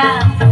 啊。